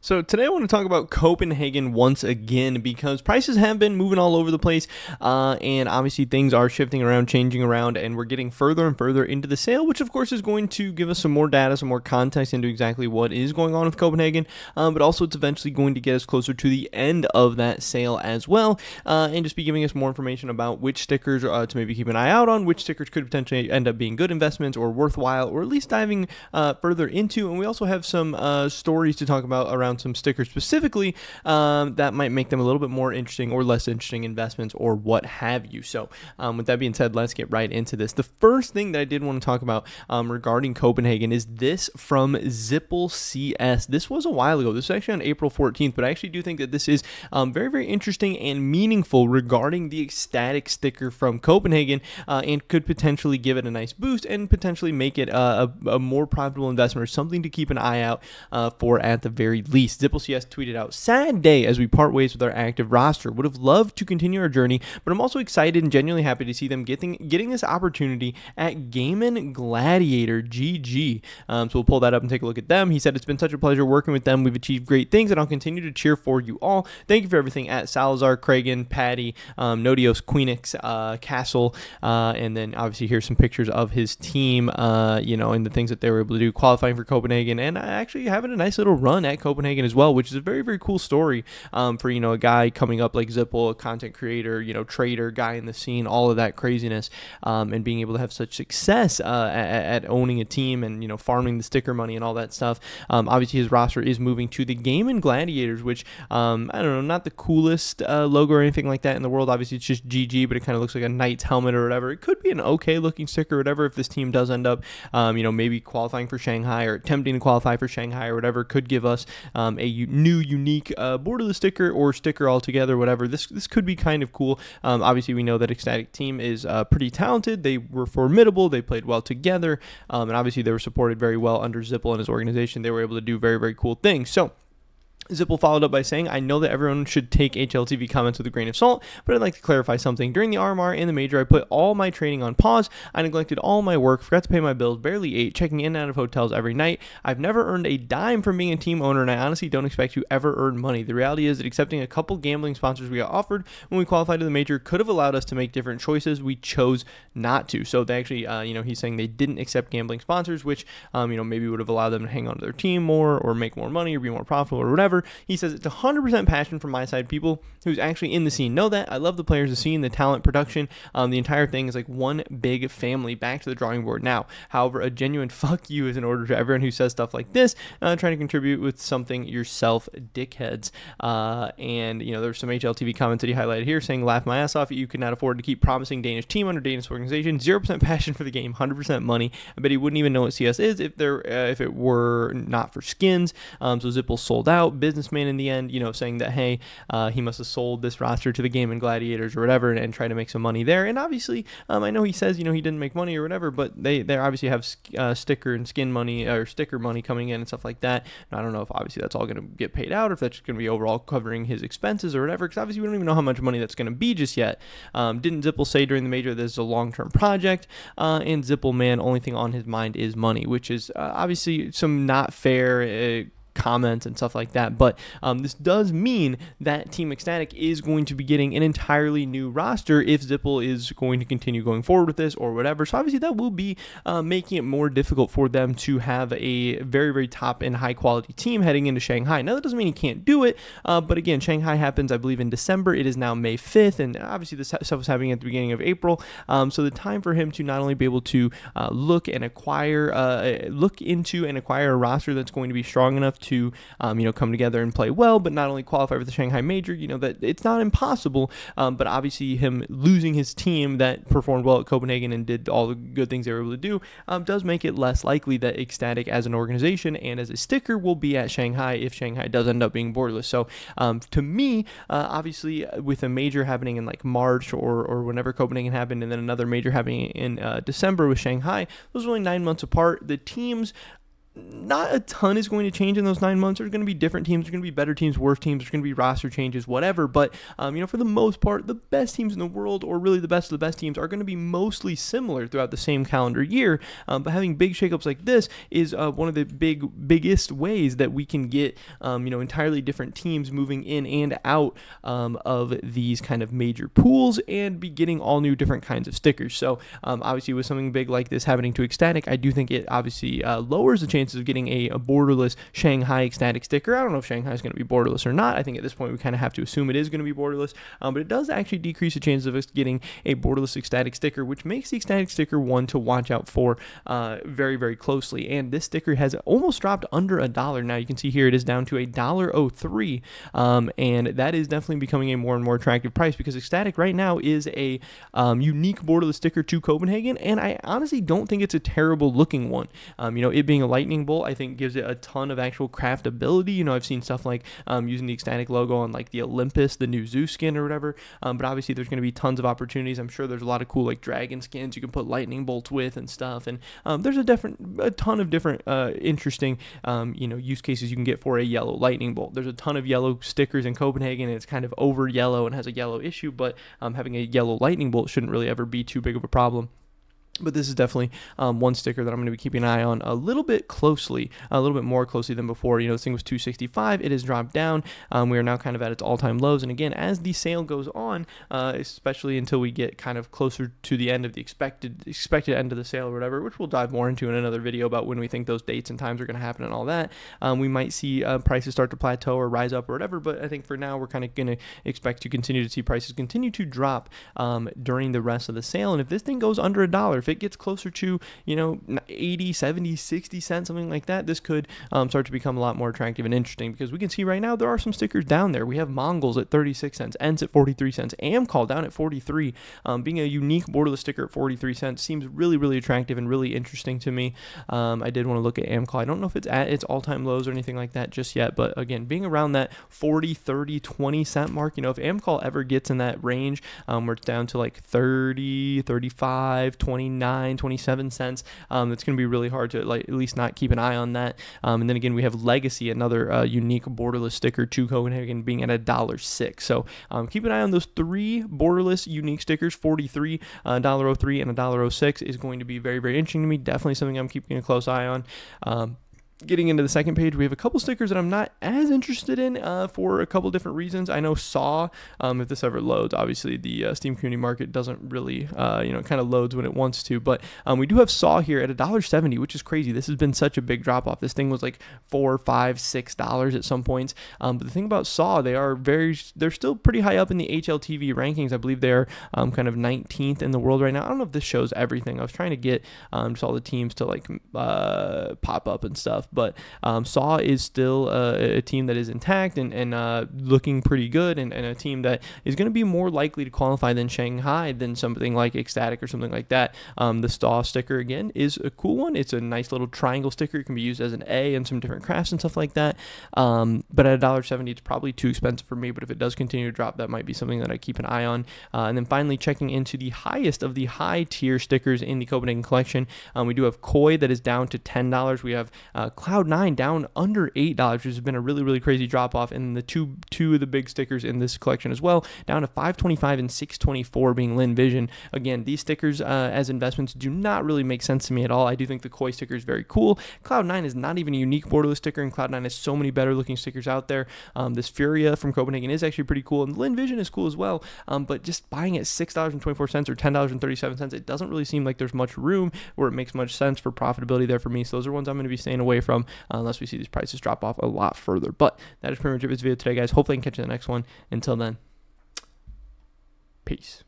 So today I want to talk about Copenhagen once again because prices have been moving all over the place, uh, and obviously things are shifting around, changing around, and we're getting further and further into the sale, which of course is going to give us some more data, some more context into exactly what is going on with Copenhagen, um, but also it's eventually going to get us closer to the end of that sale as well, uh, and just be giving us more information about which stickers uh, to maybe keep an eye out on, which stickers could potentially end up being good investments or worthwhile, or at least diving uh, further into. And we also have some uh, stories to talk about around some stickers specifically um, that might make them a little bit more interesting or less interesting investments or what have you. So, um, with that being said, let's get right into this. The first thing that I did want to talk about um, regarding Copenhagen is this from Zipple CS. This was a while ago. This is actually on April 14th, but I actually do think that this is um, very, very interesting and meaningful regarding the ecstatic sticker from Copenhagen uh, and could potentially give it a nice boost and potentially make it a, a more profitable investment or something to keep an eye out uh, for at the very least release, ZippleCS tweeted out, Sad day as we part ways with our active roster. Would have loved to continue our journey, but I'm also excited and genuinely happy to see them getting getting this opportunity at Gaimin Gladiator GG. Um, so we'll pull that up and take a look at them. He said, It's been such a pleasure working with them. We've achieved great things, and I'll continue to cheer for you all. Thank you for everything at Salazar, kraghen, Patty, um, Nodios, Queenix, uh, Castle, uh, and then obviously here's some pictures of his team, uh, you know, and the things that they were able to do, qualifying for Copenhagen, and actually having a nice little run at Copenhagen Copenhagen as well, which is a very very cool story um, for you know a guy coming up like Zipple, a content creator, you know trader, guy in the scene, all of that craziness, um, and being able to have such success uh, at, at, owning a team and you know farming the sticker money and all that stuff. Um, obviously, his roster is moving to the Gaimin Gladiators, which um, I don't know, not the coolest uh, logo or anything like that in the world. Obviously, it's just GG, but it kind of looks like a knight's helmet or whatever. It could be an okay looking sticker or whatever if this team does end up, um, you know, maybe qualifying for Shanghai or attempting to qualify for Shanghai or whatever. Could give us um, a new unique uh, borderless sticker or sticker altogether, whatever. This this could be kind of cool. Um, obviously, we know that Ecstatic Team is uh, pretty talented. They were formidable. They played well together, um, and obviously they were supported very well under Zipple and his organization. They were able to do very very cool things. So. Zipple followed up by saying, I know that everyone should take HLTV comments with a grain of salt, but I'd like to clarify something. During the RMR and the major, I put all my training on pause. I neglected all my work, forgot to pay my bills, barely ate, checking in and out of hotels every night. I've never earned a dime from being a team owner, and I honestly don't expect to ever earn money. The reality is that accepting a couple gambling sponsors we got offered when we qualified to the major could have allowed us to make different choices. We chose not to. So they actually, uh, you know, he's saying they didn't accept gambling sponsors, which, um, you know, maybe would have allowed them to hang on to their team more or make more money or be more profitable or whatever. He says it's 100% passion from my side. People who's actually in the scene know that. I love the players, the scene, the talent, production. Um, the entire thing is like one big family back to the drawing board now. However, a genuine fuck you is in order to everyone who says stuff like this, uh, trying to contribute with something yourself, dickheads. Uh, and, you know, there's some HLTV comments that he highlighted here saying, laugh my ass off. You could not afford to keep promising Danish team under Danish organization. 0% passion for the game, 100% money. I bet he wouldn't even know what CS is if there uh, if it were not for skins. Um, so Zipple sold out. Businessman in the end, you know, saying that hey, uh, he must have sold this roster to the Gaimin Gladiators or whatever, and, and try to make some money there. And obviously, um, I know he says you know he didn't make money or whatever, but they they obviously have uh, sticker and skin money or sticker money coming in and stuff like that. And I don't know if obviously that's all going to get paid out, or if that's going to be overall covering his expenses or whatever. Because obviously we don't even know how much money that's going to be just yet. Um, didn't Zipple say during the major this is a long term project? Uh, and Zipple man, only thing on his mind is money, which is uh, obviously some not fair uh, comments and stuff like that. But um, this does mean that Team Ecstatic is going to be getting an entirely new roster if Zipple is going to continue going forward with this or whatever. So obviously that will be uh, making it more difficult for them to have a very, very top and high quality team heading into Shanghai. Now that doesn't mean he can't do it, uh, but again, Shanghai happens, I believe, in December. It is now May 5th, and obviously this stuff was happening at the beginning of April. Um, so the time for him to not only be able to uh, look and acquire, uh, look into and acquire a roster that's going to be strong enough to um, you know come together and play well, but not only qualify for the Shanghai Major. You know that it's not impossible, um, but obviously him losing his team that performed well at Copenhagen and did all the good things they were able to do um, does make it less likely that Ecstatic as an organization and as a sticker will be at Shanghai if Shanghai does end up being borderless. So um, to me, uh, obviously uh, with a major happening in like March or or whenever Copenhagen happened, and then another major happening in uh, December with Shanghai, those are only nine months apart. The teams not a ton is going to change in those nine months. There's going to be different teams. There's going to be better teams, worse teams. There's going to be roster changes, whatever. But um, you know, for the most part, the best teams in the world, or really the best of the best teams, are going to be mostly similar throughout the same calendar year. Um, but having big shakeups like this is uh, one of the big biggest ways that we can get um, you know entirely different teams moving in and out um, of these kind of major pools and be getting all new different kinds of stickers. So um, obviously, with something big like this happening to Ecstatic, I do think it obviously uh, lowers the chances of getting a, a, borderless Shanghai Ecstatic sticker. I don't know if Shanghai is going to be borderless or not. I think at this point we kind of have to assume it is going to be borderless, um, but it does actually decrease the chances of us getting a borderless Ecstatic sticker, which makes the Ecstatic sticker one to watch out for uh, very, very closely. And this sticker has almost dropped under a dollar. Now you can see here it is down to a dollar oh three, um, and that is definitely becoming a more and more attractive price because Ecstatic right now is a um, unique borderless sticker to Copenhagen, and I honestly don't think it's a terrible looking one. Um, you know, it being a lightning bolt, I think gives it a ton of actual craftability. You know, I've seen stuff like um, using the Ecstatic logo on like the Olympus, the new Zeus skin or whatever. Um, but obviously, there's going to be tons of opportunities. I'm sure there's a lot of cool like dragon skins you can put lightning bolts with and stuff. And um, there's a different, a ton of different uh, interesting, um, you know, use cases you can get for a yellow lightning bolt. There's a ton of yellow stickers in Copenhagen, and it's kind of over yellow and has a yellow issue. But um, having a yellow lightning bolt shouldn't really ever be too big of a problem but this is definitely um, one sticker that I'm going to be keeping an eye on a little bit closely, a little bit more closely than before. You know, this thing was 265. It has dropped down. Um, we are now kind of at its all-time lows. And again, as the sale goes on, uh, especially until we get kind of closer to the end of the expected expected end of the sale or whatever, which we'll dive more into in another video about when we think those dates and times are going to happen and all that. Um, we might see uh, prices start to plateau or rise up or whatever. But I think for now, we're kind of going to expect to continue to see prices continue to drop um, during the rest of the sale. And if this thing goes under a dollar, if it gets closer to, you know, 80, 70, 60 cents, something like that, this could um, start to become a lot more attractive and interesting because we can see right now there are some stickers down there. We have MongolZ at 36 cents, ENCE at 43 cents, AMKAL down at 43. Um, being a unique borderless sticker at 43 cents seems really, really attractive and really interesting to me. Um, I did want to look at AMKAL. I don't know if it's at its all-time lows or anything like that just yet, but again, being around that 40, 30, 20 cent mark, you know, if AMKAL ever gets in that range um, where it's down to like 30, 35, 29, 27 cents. Um, it's going to be really hard to like at least not keep an eye on that. Um, and then again, we have Legacy, another uh, unique borderless sticker to Copenhagen, being at a dollar six. So um, keep an eye on those three borderless unique stickers. 43 uh, dollar 03 and a dollar 06 is going to be very very interesting to me. Definitely something I'm keeping a close eye on. Getting into the second page, we have a couple stickers that I'm not as interested in uh, for a couple different reasons. I know Saw, um, if this ever loads, obviously the uh, Steam Community Market doesn't really, uh, you know, kind of loads when it wants to. But um, we do have Saw here at $1.70, which is crazy. This has been such a big drop off. This thing was like four, five, six dollars at some points. Um, but the thing about Saw, they are very, they're still pretty high up in the HLTV rankings. I believe they're um, kind of 19th in the world right now. I don't know if this shows everything. I was trying to get um, just all the teams to like uh, pop up and stuff. But um, Saw is still a, a, team that is intact and, and uh, looking pretty good, and, and, a team that is going to be more likely to qualify than Shanghai than something like Ecstatic or something like that. Um, the Saw sticker again is a cool one. It's a nice little triangle sticker. It can be used as an A in some different crafts and stuff like that. Um, but at $1.70, it's probably too expensive for me. But if it does continue to drop, that might be something that I keep an eye on. Uh, and then finally, checking into the highest of the high tier stickers in the Copenhagen collection, um, we do have Koi that is down to $10. We have uh, Cloud9 down under eight dollars, which has been a really really crazy drop off. And the two two of the big stickers in this collection as well, down to 525 and 624 being Lynn Vision. Again, these stickers uh, as investments do not really make sense to me at all. I do think the Koi sticker is very cool. Cloud9 is not even a unique borderless sticker, and Cloud9 has so many better looking stickers out there. Um, this Furia from Copenhagen is actually pretty cool, and Lynn Vision is cool as well. Um, but just buying at six dollars and twenty four cents or ten dollars and thirty seven cents, it doesn't really seem like there's much room where it makes much sense for profitability there for me. So those are ones I'm going to be staying away from uh, unless we see these prices drop off a lot further. But that is pretty much it for this video today, guys. Hopefully I can catch you in the next one. Until then, peace.